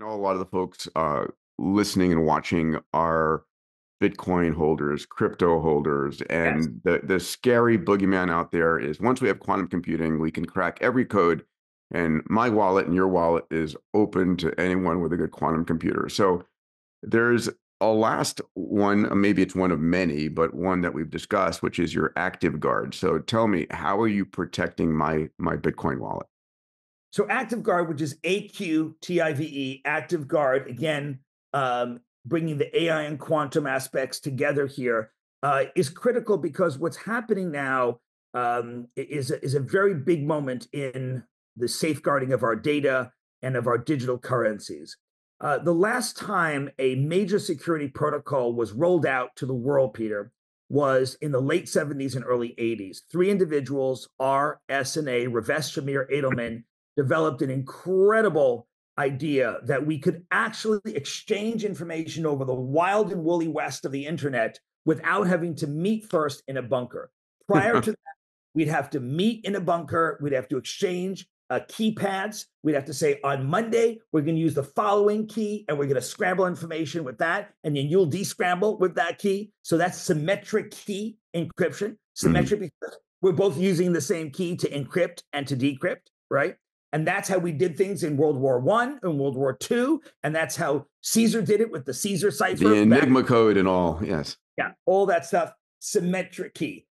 know a lot of the folks uh, listening and watching are Bitcoin holders, crypto holders, Yes. and the the scary boogeyman out there is once we have quantum computing, we can crack every code, and my wallet and your wallet is open to anyone with a good quantum computer. So there's a last one, uh, maybe it's one of many, but one that we've discussed, which is your AQtive Guard. So tell me, how are you protecting my my Bitcoin wallet? So AQtive Guard, which is A Q T I V E, AQtive Guard, again, um, bringing the AI and quantum aspects together here, uh, is critical because what's happening now um, is, is a very big moment in the safeguarding of our data and of our digital currencies. Uh, the last time a major security protocol was rolled out to the world, Peter, was in the late 70s and early 80s. Three individuals, R, S, and A, Rivest Shamir Adleman, developed an incredible idea that we could actually exchange information over the wild and woolly west of the internet without having to meet first in a bunker. Prior to that, we'd have to meet in a bunker, we'd have to exchange uh, keypads. We'd have to say, on Monday, we're going to use the following key and we're going to scramble information with that. And then you'll descramble with that key. So that's symmetric key encryption. Symmetric because we're both using the same key to encrypt and to decrypt, right? And that's how we did things in World War One and World War Two, and that's how Caesar did it with the Caesar cipher. The back- Enigma code and all, yes. yeah, all that stuff, symmetric key.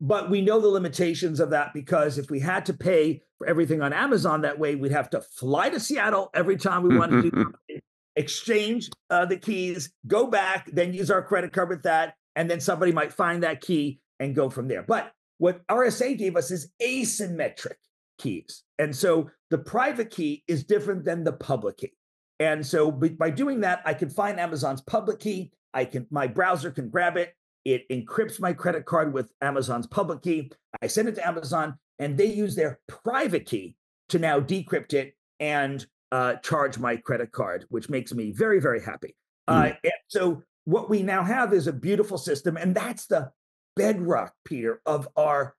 But we know the limitations of that because if we had to pay for everything on Amazon that way, we'd have to fly to Seattle every time we wanted to do exchange uh, the keys, go back, then use our credit card with that, and then somebody might find that key and go from there. But what RSA gave us is asymmetric keys. And so the private key is different than the public key. And so by doing that, I can find Amazon's public key. I can my browser can grab it. It encrypts my credit card with Amazon's public key. I send it to Amazon, and they use their private key to now decrypt it and uh, charge my credit card, which makes me very, very happy. Uh, and so what we now have is a beautiful system, and that's the bedrock, Peter, of our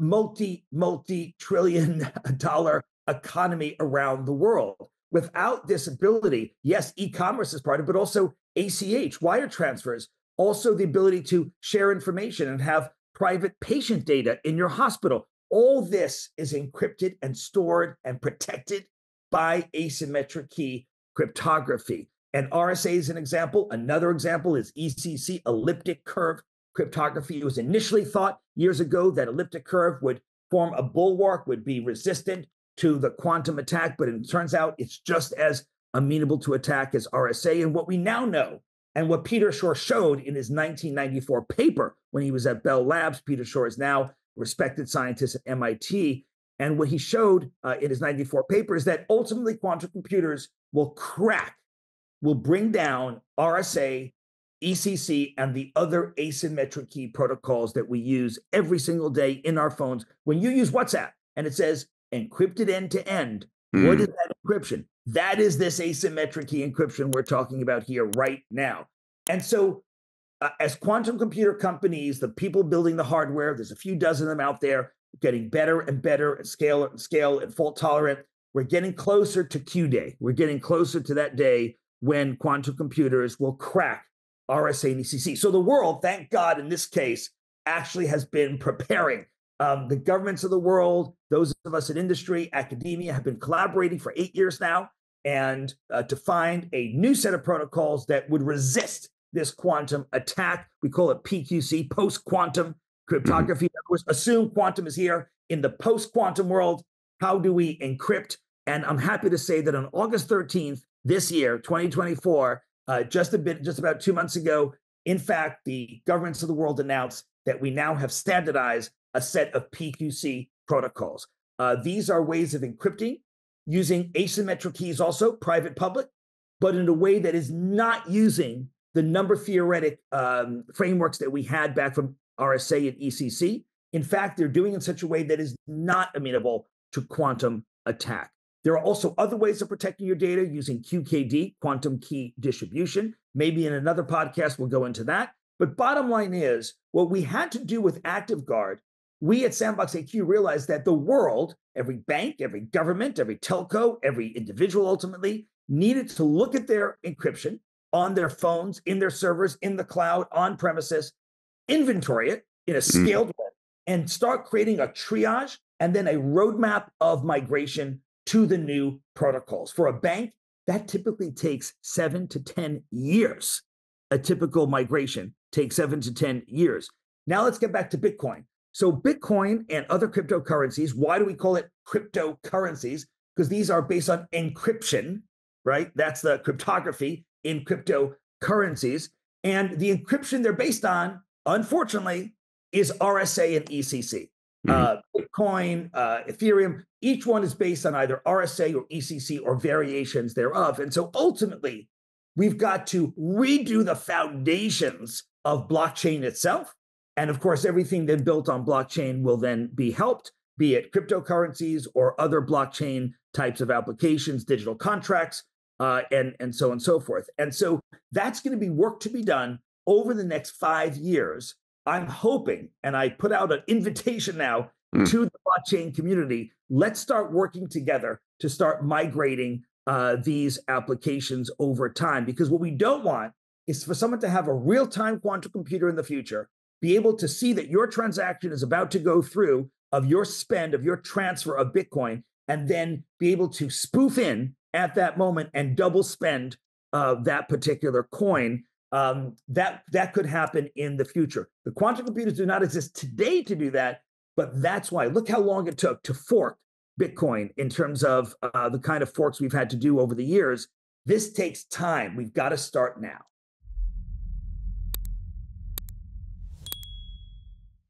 multi, multi trillion dollar economy around the world. Without this ability, yes, e commerce is part of it, but also ACH, wire transfers, also the ability to share information and have private patient data in your hospital. All this is encrypted and stored and protected by asymmetric key cryptography. And RSA is an example. Another example is ECC, elliptic curve cryptography. It was initially thought years ago that elliptic curve would form a bulwark, would be resistant to the quantum attack, but it turns out it's just as amenable to attack as RSA. And what we now know, and what Peter Shor showed in his 1994 paper when he was at Bell Labs, Peter Shor is now a respected scientist at MIT. And what he showed uh, in his 94 paper is that ultimately quantum computers will crack, will bring down RSA, ECC, and the other asymmetric key protocols that we use every single day in our phones. When you use WhatsApp and it says encrypted end to end, what Mm. is that encryption? That is this asymmetric key encryption we're talking about here right now. And so, uh, as quantum computer companies, the people building the hardware, there's a few dozen of them out there, getting better and better at scale and scale and fault tolerant. We're getting closer to Q day. We're getting closer to that day when quantum computers will crack RSA and ECC. So the world, thank God, in this case, actually has been preparing. Um, the governments of the world, those of us in industry, academia, have been collaborating for eight years now, and uh, to find a new set of protocols that would resist this quantum attack. We call it PQC, post quantum cryptography. Other words, assume quantum is here in the post quantum world. How do we encrypt? And I'm happy to say that on August 13th this year, 2024, uh, just a bit, just about two months ago, in fact, the governments of the world announced that we now have standardized a set of PQC protocols. Uh, these are ways of encrypting using asymmetric keys, also private public, but in a way that is not using the number theoretic um, frameworks that we had back from RSA and ECC. In fact, they're doing it in such a way that is not amenable to quantum attack. There are also other ways of protecting your data using QKD, quantum key distribution. Maybe in another podcast, we'll go into that. But bottom line is, what we had to do with AQtiveGuard, we at Sandbox AQ realized that the world, every bank, every government, every telco, every individual ultimately, needed to look at their encryption on their phones, in their servers, in the cloud, on premises, inventory it in a Mm. scaled way, and start creating a triage and then a roadmap of migration to the new protocols. For a bank, that typically takes seven to 10 years. A typical migration takes seven to 10 years. Now let's get back to Bitcoin. So, Bitcoin and other cryptocurrencies, why do we call it cryptocurrencies? Because these are based on encryption, right? That's the cryptography in cryptocurrencies. And the encryption they're based on, unfortunately, is RSA and ECC. Mhm. Uh, Bitcoin, uh, Ethereum, each one is based on either RSA or ECC or variations thereof. And so ultimately, we've got to redo the foundations of blockchain itself. And of course, everything then built on blockchain will then be helped, be it cryptocurrencies or other blockchain types of applications, digital contracts, uh, and, and so on and so forth. And so that's going to be work to be done over the next five years. I'm hoping, and I put out an invitation now Mm. to the blockchain community. Let's start working together to start migrating uh, these applications over time. Because what we don't want is for someone to have a real time quantum computer in the future, be able to see that your transaction is about to go through of your spend, of your transfer of Bitcoin, and then be able to spoof in at that moment and double spend uh, that particular coin. Um, that that could happen in the future. The quantum computers do not exist today to do that, but that's why. Look how long it took to fork Bitcoin in terms of uh, the kind of forks we've had to do over the years. This takes time. We've got to start now.